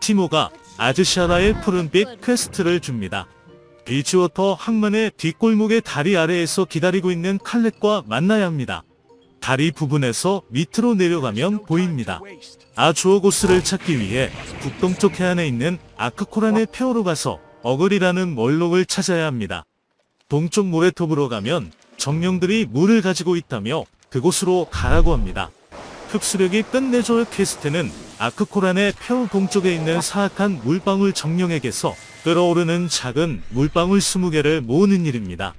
티모가 아즈샤라의 푸른빛 퀘스트를 줍니다. 빌지워터 항만의 뒷골목의 다리 아래에서 기다리고 있는 칼렛과 만나야 합니다. 다리 부분에서 밑으로 내려가면 보입니다. 아주어고스를 찾기 위해 북동쪽 해안에 있는 아크코란의 폐허로 가서 어글이라는 멀록을 찾아야 합니다. 동쪽 모래톱으로 가면 정령들이 물을 가지고 있다며 그곳으로 가라고 합니다. 흡수력이 끝내줘의 퀘스트는 아크코란의 폐허 동쪽에 있는 사악한 물방울 정령에게서 끓어오르는 작은 물방울 20개를 모으는 일입니다.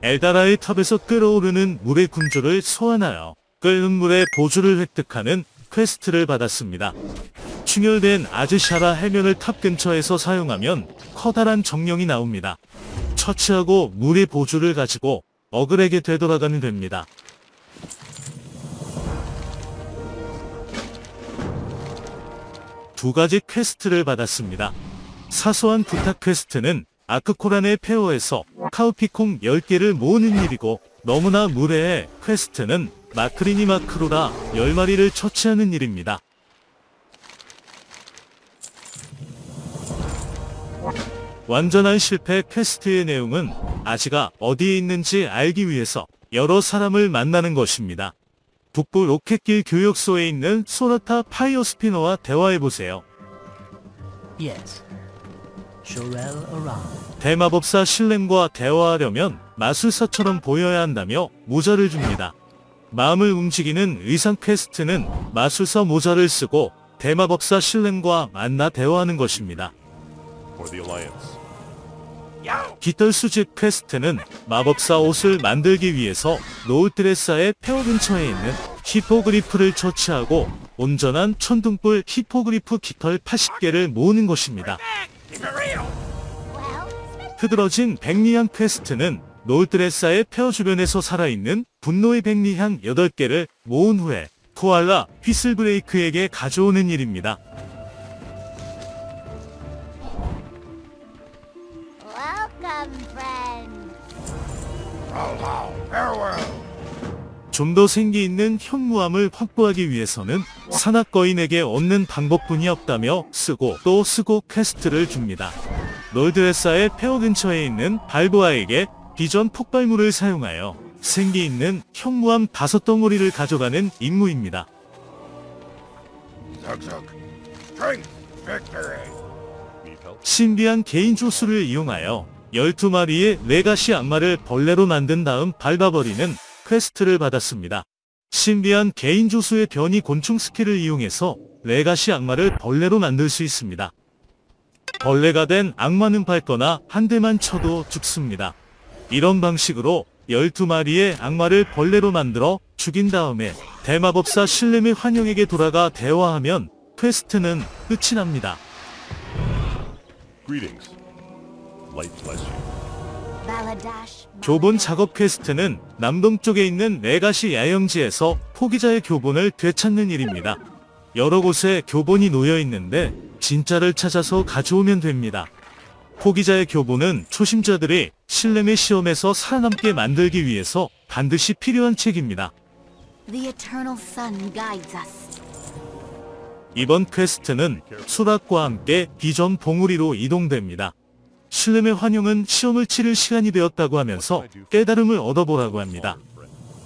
엘다라의 탑에서 끓어오르는 물의 군주를 소환하여 끓는 물의 보주를 획득하는 퀘스트를 받았습니다. 충혈된 아즈샤라 해면을 탑 근처에서 사용하면 커다란 정령이 나옵니다. 처치하고 물의 보주를 가지고 어글에게 되돌아가면 됩니다. 두 가지 퀘스트를 받았습니다. 사소한 부탁 퀘스트는 아크코란의 폐허에서 카우피콩 10개를 모으는 일이고 너무나 무례해 퀘스트는 마크리니 마크로라 10마리를 처치하는 일입니다. 완전한 실패 퀘스트의 내용은 아지가 어디에 있는지 알기 위해서 여러 사람을 만나는 것입니다. 북부 로켓길 교환소에 있는 소나타 파이어 스피너와 대화해보세요. Yes. 대마법사 실렘과 대화하려면 마술사처럼 보여야 한다며 모자를 줍니다. 마음을 움직이는 의상 퀘스트는 마술사 모자를 쓰고 대마법사 실렘과 만나 대화하는 것입니다. for the Alliance. 깃털 수집 퀘스트는 마법사 옷을 만들기 위해서 놀드레사의 폐허 근처에 있는 히포그리프를 처치하고 온전한 천둥불 히포그리프 깃털 80개를 모으는 것입니다. 흐드러진 백리향 퀘스트는 놀드레사의 폐허 주변에서 살아있는 분노의 백리향 8개를 모은 후에 코알라 휘슬브레이크에게 가져오는 일입니다. 좀 더 생기 있는 현무암을 확보하기 위해서는 산악거인에게 얻는 방법뿐이 없다며 쓰고 또 쓰고 퀘스트를 줍니다. 놀드레사의 폐허 근처에 있는 발보아에게 비전 폭발물을 사용하여 생기 있는 현무암 다섯 덩어리를 가져가는 임무입니다. 신비한 개인 조수를 이용하여 12마리의 레가시 악마를 벌레로 만든 다음 밟아버리는 퀘스트를 받았습니다. 신비한 개인 조수의 변이 곤충 스킬을 이용해서 레가시 악마를 벌레로 만들 수 있습니다. 벌레가 된 악마는 밟거나 한 대만 쳐도 죽습니다. 이런 방식으로 12마리의 악마를 벌레로 만들어 죽인 다음에 대마법사 실렘의 환영에게 돌아가 대화하면 퀘스트는 끝이 납니다. Greetings. 교본 작업 퀘스트는 남동쪽에 있는 레가시 야영지에서 포기자의 교본을 되찾는 일입니다. 여러 곳에 교본이 놓여 있는데 진짜를 찾아서 가져오면 됩니다. 포기자의 교본은 초심자들이 실렘의 시험에서 살아남게 만들기 위해서 반드시 필요한 책입니다. 이번 퀘스트는 수락과 함께 비전 봉우리로 이동됩니다. 실렘의 환영은 시험을 치를 시간이 되었다고 하면서 깨달음을 얻어보라고 합니다.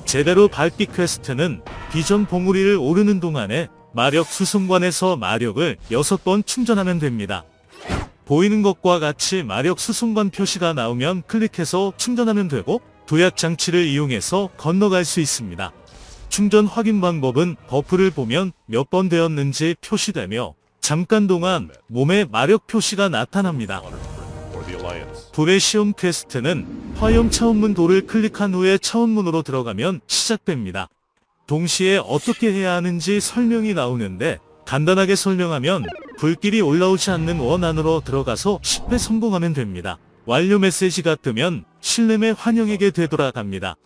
제대로 밟기 퀘스트는 비전 봉우리를 오르는 동안에 마력 수송관에서 마력을 6번 충전하면 됩니다. 보이는 것과 같이 마력 수송관 표시가 나오면 클릭해서 충전하면 되고 도약 장치를 이용해서 건너갈 수 있습니다. 충전 확인 방법은 버프를 보면 몇 번 되었는지 표시되며 잠깐 동안 몸에 마력 표시가 나타납니다. 불의 시험 퀘스트는 화염 차원문 돌을 클릭한 후에 차원문으로 들어가면 시작됩니다. 동시에 어떻게 해야 하는지 설명이 나오는데 간단하게 설명하면 불길이 올라오지 않는 원 안으로 들어가서 10회 성공하면 됩니다. 완료 메시지가 뜨면 실렘의 환영에게 되돌아갑니다.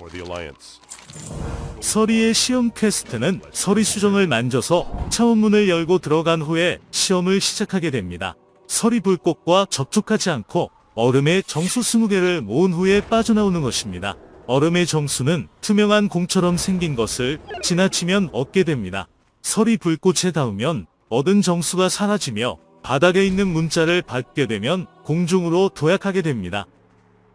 서리의 시험 퀘스트는 서리 수정을 만져서 차원문을 열고 들어간 후에 시험을 시작하게 됩니다. 서리 불꽃과 접촉하지 않고 얼음의 정수 20개를 모은 후에 빠져나오는 것입니다. 얼음의 정수는 투명한 공처럼 생긴 것을 지나치면 얻게 됩니다. 서리 불꽃에 닿으면 얻은 정수가 사라지며 바닥에 있는 문자를 밟게 되면 공중으로 도약하게 됩니다.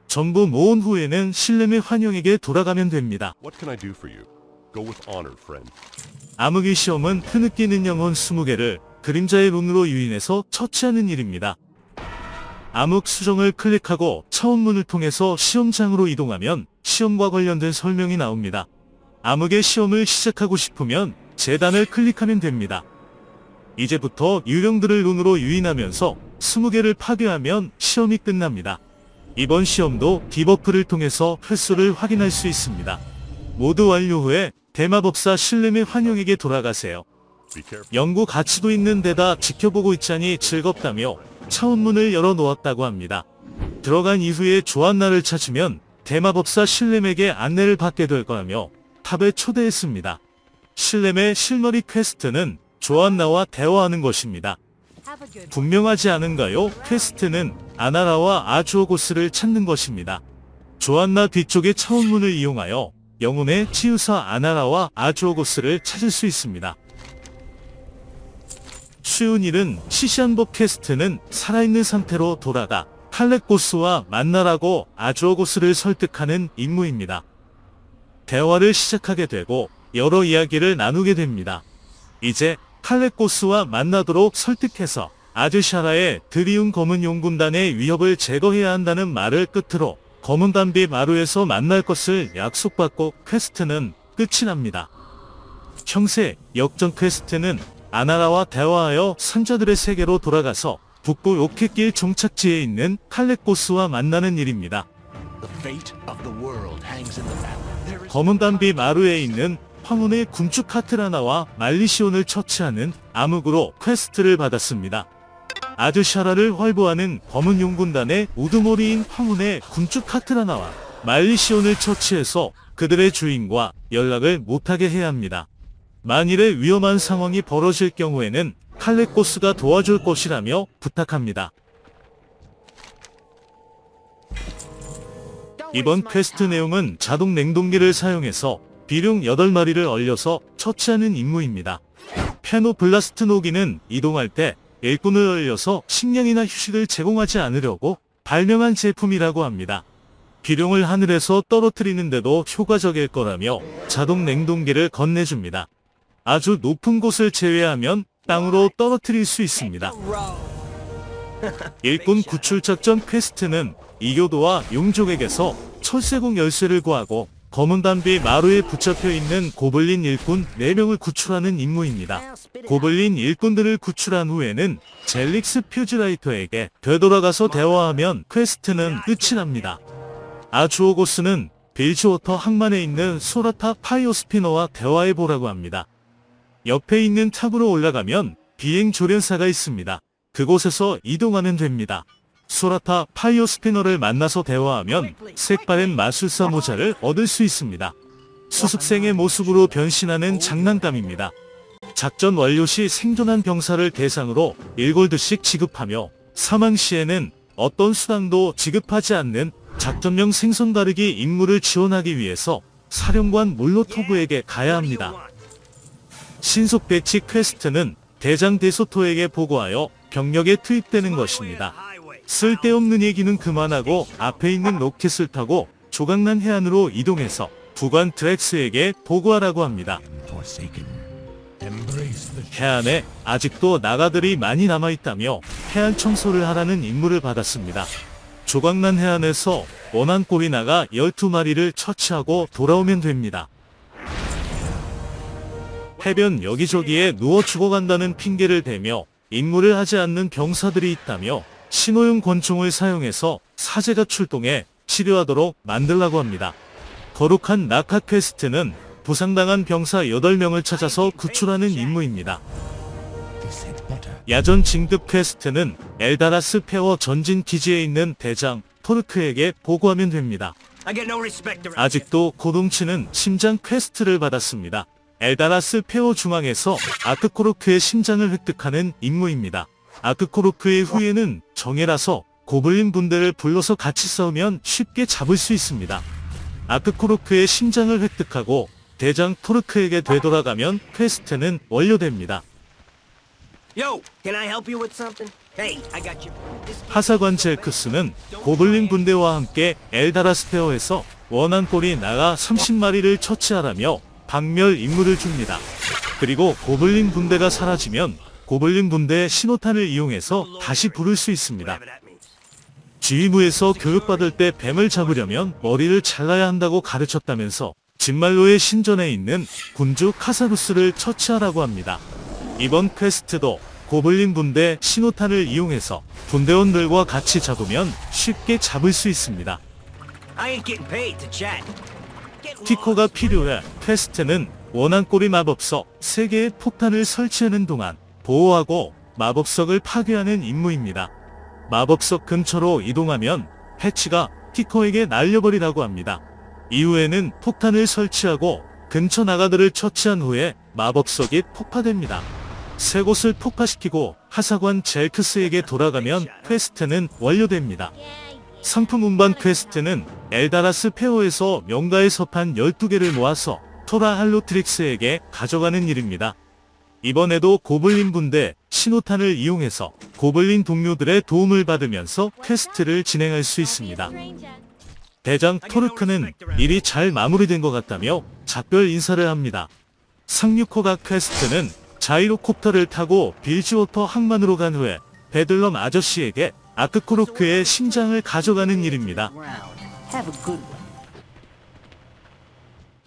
전부 모은 후에는 신렘의 환영에게 돌아가면 됩니다. 암흑의 시험은 흐느끼는 영혼 20개를 그림자의 룬으로 유인해서 처치하는 일입니다. 암흑 수정을 클릭하고 차원문을 통해서 시험장으로 이동하면 시험과 관련된 설명이 나옵니다. 암흑의 시험을 시작하고 싶으면 재단을 클릭하면 됩니다. 이제부터 유령들을 룬으로 유인하면서 20개를 파괴하면 시험이 끝납니다. 이번 시험도 디버프를 통해서 횟수를 확인할 수 있습니다. 모두 완료 후에 대마법사 실렘의 환영에게 돌아가세요. 연구 가치도 있는 데다 지켜보고 있자니 즐겁다며 차원문을 열어 놓았다고 합니다. 들어간 이후에 조안나를 찾으면 대마법사 실렘에게 안내를 받게 될 거라며 탑에 초대했습니다. 실렘의 실머리 퀘스트는 조안나와 대화하는 것입니다. 분명하지 않은가요? 퀘스트는 아나라와 아주오고스를 찾는 것입니다. 조안나 뒤쪽의 차원문을 이용하여 영혼의 치유사 아나라와 아주오고스를 찾을 수 있습니다. 쉬운 일은 시시한 법 퀘스트는 살아있는 상태로 돌아가 칼렉고스와 만나라고 아주오고스를 설득하는 임무입니다. 대화를 시작하게 되고 여러 이야기를 나누게 됩니다. 이제 칼렉고스와 만나도록 설득해서 아즈샤라에 드리운 검은 용군단의 위협을 제거해야 한다는 말을 끝으로 검은 담비 마루에서 만날 것을 약속받고 퀘스트는 끝이 납니다. 형세 역전 퀘스트는 아나라와 대화하여 산 자들의 세계로 돌아가서 북부 로켓길 종착지에 있는 칼렉고스와 만나는 일입니다. 검은 담비 마루에 있는 황혼의 군주 카트라나와 말리시온을 처치하는 암흑으로 퀘스트를 받았습니다. 아즈샤라를 활보하는 검은 용군단의 우두머리인 황혼의 군주 카트라나와 말리시온을 처치해서 그들의 주인과 연락을 못하게 해야 합니다. 만일에 위험한 상황이 벌어질 경우에는 칼렉고스가 도와줄 것이라며 부탁합니다. 이번 퀘스트 내용은 자동 냉동기를 사용해서 비룡 8마리를 얼려서 처치하는 임무입니다. 페노블라스트 노기는 이동할 때 일꾼을 얼려서 식량이나 휴식을 제공하지 않으려고 발명한 제품이라고 합니다. 비룡을 하늘에서 떨어뜨리는데도 효과적일 거라며 자동 냉동기를 건네줍니다. 아주 높은 곳을 제외하면 땅으로 떨어뜨릴 수 있습니다. 일꾼 구출 작전 퀘스트는 이교도와 용족에게서 철새공 열쇠를 구하고 검은 담비 마루에 붙잡혀 있는 고블린 일꾼 4명을 구출하는 임무입니다. 고블린 일꾼들을 구출한 후에는 젤릭스 퓨즈라이터에게 되돌아가서 대화하면 퀘스트는 끝이 납니다. 아주오고스는 빌즈워터 항만에 있는 소라타 파이어스피너와 대화해보라고 합니다. 옆에 있는 탑으로 올라가면 비행 조련사가 있습니다. 그곳에서 이동하면 됩니다. 소라타 파이어스피너를 만나서 대화하면 색바랜 마술사 모자를 얻을 수 있습니다. 수습생의 모습으로 변신하는 장난감입니다. 작전 완료 시 생존한 병사를 대상으로 1골드씩 지급하며 사망 시에는 어떤 수당도 지급하지 않는 작전명 생선 다르기 임무를 지원하기 위해서 사령관 몰로토브에게 가야 합니다. 신속 배치 퀘스트는 대장 데소토에게 보고하여 병력에 투입되는 것입니다. 쓸데없는 얘기는 그만하고 앞에 있는 로켓을 타고 조각난 해안으로 이동해서 부관 드렉스에게 보고하라고 합니다. 해안에 아직도 나가들이 많이 남아있다며 해안 청소를 하라는 임무를 받았습니다. 조각난 해안에서 원한 꼬리 나가 12마리를 처치하고 돌아오면 됩니다. 해변 여기저기에 누워 죽어간다는 핑계를 대며 임무를 하지 않는 병사들이 있다며 신호용 권총을 사용해서 사제가 출동해 치료하도록 만들라고 합니다. 거룩한 낙하 퀘스트는 부상당한 병사 8명을 찾아서 구출하는 임무입니다. 야전 진급 퀘스트는 엘다라스 폐허 전진 기지에 있는 대장 토르크에게 보고하면 됩니다. 아직도 고동치는 심장 퀘스트를 받았습니다. 엘다라스 폐허 중앙에서 아크코르크의 심장을 획득하는 임무입니다. 아크코르크의 후예는 정예라서 고블린 분대를 불러서 같이 싸우면 쉽게 잡을 수 있습니다. 아크코르크의 심장을 획득하고 대장 토르크에게 되돌아가면 퀘스트는 완료됩니다. Yo? Hey, 하사관 젤크스는 고블린 군대와 함께 엘다라스페어에서 원한 꼴이 나가 30마리를 처치하라며 박멸 임무를 줍니다. 그리고 고블린 군대가 사라지면 고블린 군대의 신호탄을 이용해서 다시 부를 수 있습니다. 주의부에서 교육받을 때 뱀을 잡으려면 머리를 잘라야 한다고 가르쳤다면서 진말로의 신전에 있는 군주 카사루스를 처치하라고 합니다. 이번 퀘스트도 고블린 군대 신호탄을 이용해서 군대원들과 같이 잡으면 쉽게 잡을 수 있습니다. Lost. 필요해 퀘스트는 원한꼬리 마법석 3개의 폭탄을 설치하는 동안 보호하고 마법석을 파괴하는 임무입니다. 마법석 근처로 이동하면 해치가 티코에게 날려버리라고 합니다. 이후에는 폭탄을 설치하고 근처 나가들을 처치한 후에 마법석이 폭파됩니다. 세 곳을 폭파시키고 하사관 젤크스에게 돌아가면 퀘스트는 완료됩니다. 상품 운반 퀘스트는 엘다라스 폐허에서 명가의 서판 12개를 모아서 토라 할로트릭스에게 가져가는 일입니다. 이번에도 고블린 군대 신호탄을 이용해서 고블린 동료들의 도움을 받으면서 퀘스트를 진행할 수 있습니다. 대장 토르크는 일이 잘 마무리된 것 같다며 작별 인사를 합니다. 상륙호각 퀘스트는 자이로콥터를 타고 빌지워터 항만으로 간 후에 베들럼 아저씨에게 아크코르크의 심장을 가져가는 일입니다.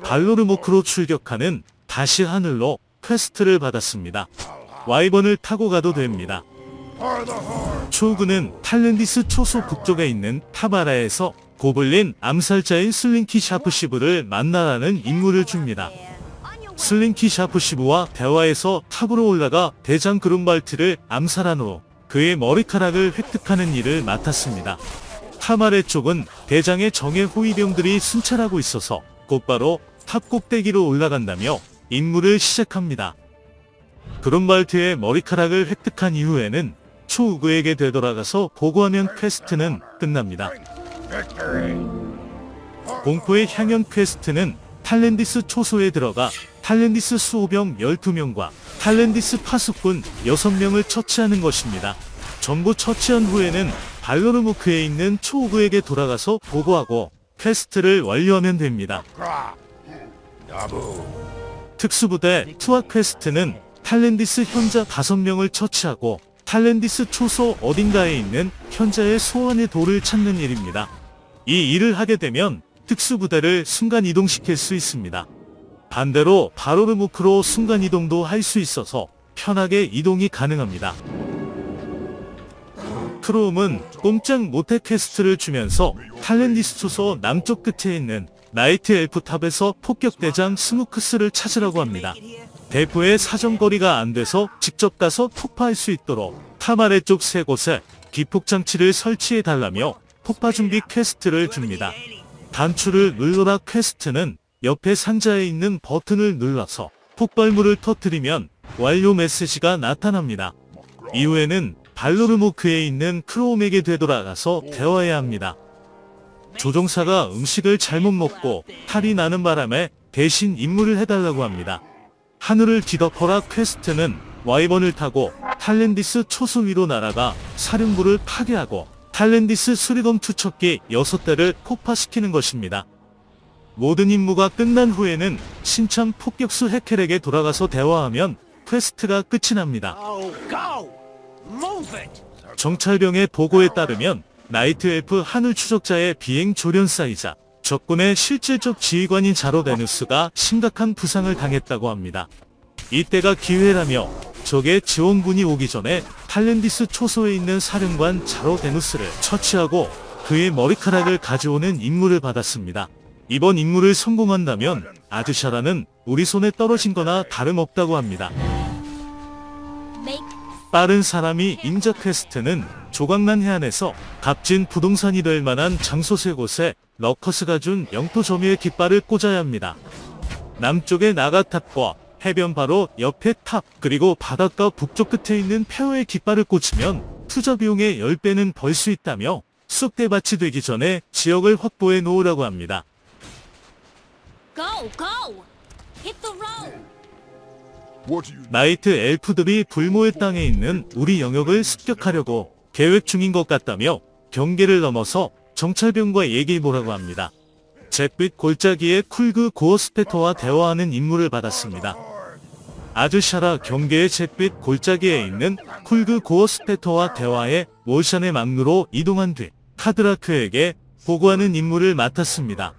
발로르모크로 출격하는 다시 하늘로 퀘스트를 받았습니다. 와이번을 타고 가도 됩니다. 초우그는 탈렌디스 초소 북쪽에 있는 타바라에서 고블린 암살자인 슬링키 샤프시브를 만나라는 임무를 줍니다. 슬링키 샤프시브와 대화에서 탑으로 올라가 대장 그룬발트를 암살한 후 그의 머리카락을 획득하는 일을 맡았습니다. 탑 아래 쪽은 대장의 정예 호위병들이 순찰하고 있어서 곧바로 탑 꼭대기로 올라간다며 임무를 시작합니다. 그룬발트의 머리카락을 획득한 이후에는 초우그에게 되돌아가서 보고하면 퀘스트는 끝납니다. 공포의 향연 퀘스트는 탈렌디스 초소에 들어가 탈렌디스 수호병 12명과 탈렌디스 파수꾼 6명을 처치하는 것입니다. 전부 처치한 후에는 발로르모크에 있는 초우그에게 돌아가서 보고하고 퀘스트를 완료하면 됩니다. 특수부대 투하 퀘스트는 탈렌디스 현자 5명을 처치하고 탈렌디스 초소 어딘가에 있는 현자의 소환의 돌을 찾는 일입니다. 이 일을 하게 되면 특수부대를 순간 이동시킬 수 있습니다. 반대로 발로르모크로 순간 이동도 할 수 있어서 편하게 이동이 가능합니다. 크롬은 꼼짝 못해 퀘스트를 주면서 탈렌디스 초소 남쪽 끝에 있는 나이트 엘프 탑에서 폭격대장 스무크스를 찾으라고 합니다. 대포의 사정거리가 안 돼서 직접 가서 폭파할 수 있도록 탑 아래쪽 세 곳에 기폭장치를 설치해 달라며 폭파 준비 퀘스트를 줍니다. 단추를 눌러라 퀘스트는 옆에 상자에 있는 버튼을 눌러서 폭발물을 터뜨리면 완료 메시지가 나타납니다. 이후에는 발로르모크에 있는 크로움에게 되돌아가서 대화해야 합니다. 조종사가 음식을 잘못 먹고 탈이 나는 바람에 대신 임무를 해달라고 합니다. 하늘을 뒤덮어라 퀘스트는 와이번을 타고 탈렌디스 초소 위로 날아가 사령부를 파괴하고 탈렌디스 수리검 투척기 6대를 폭파시키는 것입니다. 모든 임무가 끝난 후에는 신참 폭격수 헤켈에게 돌아가서 대화하면 퀘스트가 끝이 납니다. Oh! 정찰병의 보고에 따르면 나이트 엘프 하늘 추적자의 비행 조련사이자 적군의 실질적 지휘관인 자로데누스가 심각한 부상을 당했다고 합니다. 이때가 기회라며 적의 지원군이 오기 전에 탈렌디스 초소에 있는 사령관 자로데누스를 처치하고 그의 머리카락을 가져오는 임무를 받았습니다. 이번 임무를 성공한다면 아즈샤라는 우리 손에 떨어진 거나 다름없다고 합니다. 빠른 사람이 임자 퀘스트는 조각난 해안에서 값진 부동산이 될 만한 장소 세 곳에 러커스가 준 영토 점유의 깃발을 꽂아야 합니다. 남쪽의 나가탑과 해변 바로 옆에 탑 그리고 바닷가 북쪽 끝에 있는 폐허에 깃발을 꽂으면 투자 비용의 10배는 벌 수 있다며 쑥대밭이 되기 전에 지역을 확보해 놓으라고 합니다. go, go! 나이트 엘프들이 불모의 땅에 있는 우리 영역을 습격하려고 계획 중인 것 같다며 경계를 넘어서 정찰병과 얘기해보라고 합니다. 잿빛 골짜기의 쿨그 고어스페터와 대화하는 임무를 받았습니다. 아주샤라 경계의 잿빛 골짜기에 있는 쿨그 고어 스페터와 대화해 모션의 막루로 이동한 뒤 카드라크에게 보고하는 임무를 맡았습니다.